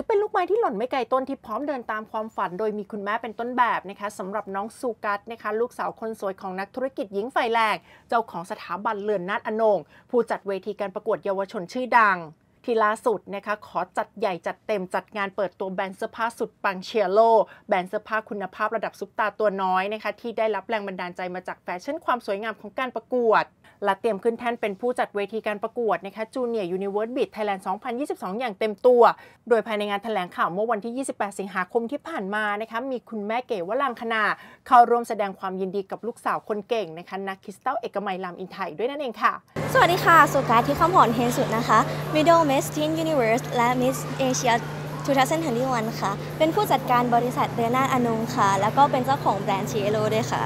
ถือเป็นลูกไม้ใกล้ต้นที่พร้อมเดินตามความฝัน โดยมีคุณแม่เป็นต้นแบบนะคะสำหรับน้องสุกัสนะคะ ลูกสาวคนสวยของนักธุรกิจหญิงไฟแรงเจ้าของสถาบันเรือนนาฏอนงค์ผู้จัดเวทีการประกวดเยาวชนชื่อดังที่ล่าสุดนะคะ ขอจัดใหญ่จัดเต็มจัดงานเปิดตัวแบรนด์เสื้อผ้าสุดปัง Cielo แบรนด์เสื้อผ้าคุณภาพระดับซุปตาร์ตัวน้อยนะคะ ที่ได้รับแรงบันดาลใจมาจากแฟชั่นความสวยงามของการประกวด และเตรียมขึ้นแท่นเป็นผู้จัดเวทีการประกวดนะคะ Junior Universe Beach Thailand 2022 อย่างเต็มตัว โดยภายในงานแถลงข่าวเมื่อวันที่ 28 สิงหาคมที่ผ่านมานะคะมีคุณแม่เก๋วลังคณาเข้าร่วมแสดงความยินดีกับลูกสาวคนเก่งนะคะนักคริสตัลเอกมัยลำอินไทยด้วยนั่นเองค่ะ สวัสดีค่ะ สุการที่คำผลเฮนสุดนะคะ Middle Miss Teen Universe และ Miss Asia 2021 ค่ะ เป็นผู้จัดการบริษัทเรนาอนงค่ะ แล้วก็เป็นเจ้าของแบรนด์ชีเอโ o ด้วยค่ะ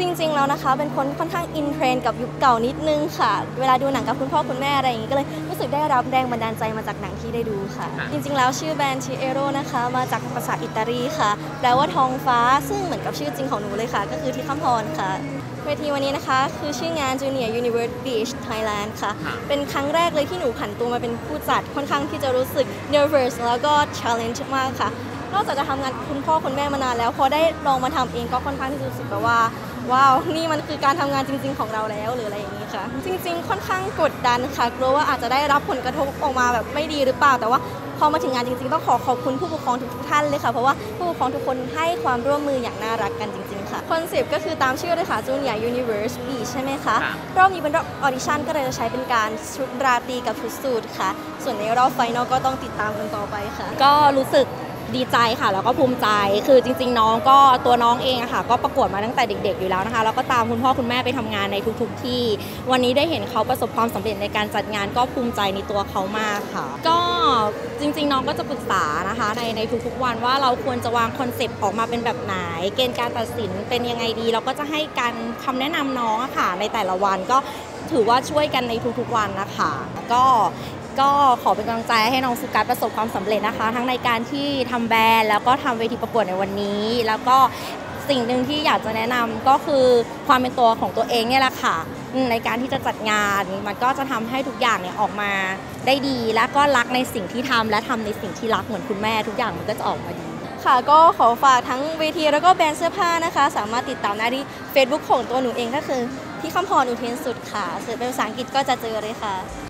จริง ๆ แล้วนะคะเป็นคนค่อนข้างอินเทรนด์กับยุคเก่านิดนึงค่ะ เวลาดูหนังกับคุณพ่อคุณแม่อะไรอย่างนี้ก็เลยรู้สึกได้รับแรงบันดาลใจมาจากหนังที่ได้ดูค่ะ จริง ๆ แล้วชื่อแบรนด์ชีเอโ o นะคะมาจากภาษาอิตาลีค่ะแปลว่าทองฟ้าซึ่งเหมือนกับชื่อจริงของหนูเลยค่ะ ก็คือที่คำพรค่ะเวทีวันนี้นะคะ คือชื่องาน Junior Universe Beach Thailand ค่ะ เป็นครั้งแรกเลยที่หนูผันตัวมาเป็นผู้จัดค่อนข้างที่จะรู้สึก nervous แล้วก็ challenge มากค่ะ นอกจากจะทำงานกับคุณพ่อคุณแม่มานานแล้ว พอได้ลองมาทำเองก็ค่อนข้างที่จะรู้สึกแบบว่าว้าวนี่มันคือการทำงานจริง ๆ ของเราแล้วหรืออะไรอย่างนี้ค่ะ จริง ๆ ค่อนข้างกดดันค่ะกลัวว่าอาจจะได้รับผลกระทบออกมาแบบไม่ดีหรือเปล่า แต่ว่าพอมาถึงงานจริง ๆ ต้องขอขอบคุณผู้ปกครองทุกๆท่านเลยค่ะเพราะว่าผู้ปกครองทุกคนให้ความร่วมมืออย่างน่ารักกันจริง ๆ ค่ะ concept ก็คือตามชื่อเลยค่ะ Junior Universe Beach ใช่ไหมคะรอบนี้เป็นรอบ audition ก็เลยจะใช้เป็นการชุดราตรีกับชุดสูทค่ะ ส่วนในรอบ final ก็ต้องติดตามกันต่อไปค่ะ ก็รู้สึก ดีใจค่ะ แล้วก็ภูมิใจคือจริง ๆ น้องก็ตัวน้องเองอะค่ะ ก็ประกวดมาตั้งแต่เด็ก ๆ อยู่แล้วนะคะแล้วก็ตามคุณพ่อคุณแม่ไปทำงานในทุก ๆ ที่ วันนี้ได้เห็นเขาประสบความสำเร็จในการจัดงานก็ภูมิใจในตัวเขามากค่ะ ก็จริง ๆ น้องก็จะปรึกษานะคะในในทุกๆวันว่าเราควรจะวางคอนเซปต์ออกมาเป็นแบบไหน เกณฑ์การตัดสินเป็นยังไงดี เราก็จะให้การคำแนะนำน้องอะค่ะในแต่ละวันก็ถือว่าช่วยกันในทุกๆวันนะคะ ก็ ก็ขอเป็นกำลังใจให้น้องสุกัสประสบความสำเร็จนะคะ ทั้งในการที่ทำแบรนด์แล้วก็ทำเวทีประกวดในวันนี้ แล้วก็สิ่งหนึ่งที่อยากจะแนะนำก็คือความเป็นตัวของตัวเองเนี่ยแหละค่ะในการที่จะจัดงานมันก็จะทำให้ทุกอย่างเนี่ยออกมาได้ดี แล้วก็รักในสิ่งที่ทำและทำในสิ่งที่รักเหมือนคุณแม่ ทุกอย่างมันก็จะออกมาดีค่ะก็ขอฝากทั้งเวทีแล้วก็แบรนด์เสื้อผ้านะคะ สามารถติดตามได้ที่ Facebook ของตัวหนูเองก็คือที่คำพรอุเทนสุดค่ะเสิร์ชเป็นภาษาอังกฤษก็จะเจอเลยค่ะ